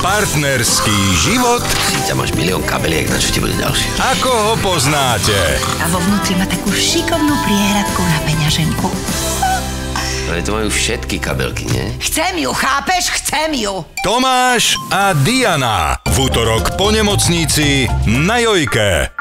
Partnerský život. Síce máš milión kabeliek, na čo ti bude ďalšie? Ako ho poznáte? A vo vnútri má takú šikovnú priehradku na peňaženku. Ale to majú všetky kabelky, nie? Chcem ju, chápeš? Chcem ju! Tomáš a Diana. V útorok po nemocnici na Jojke.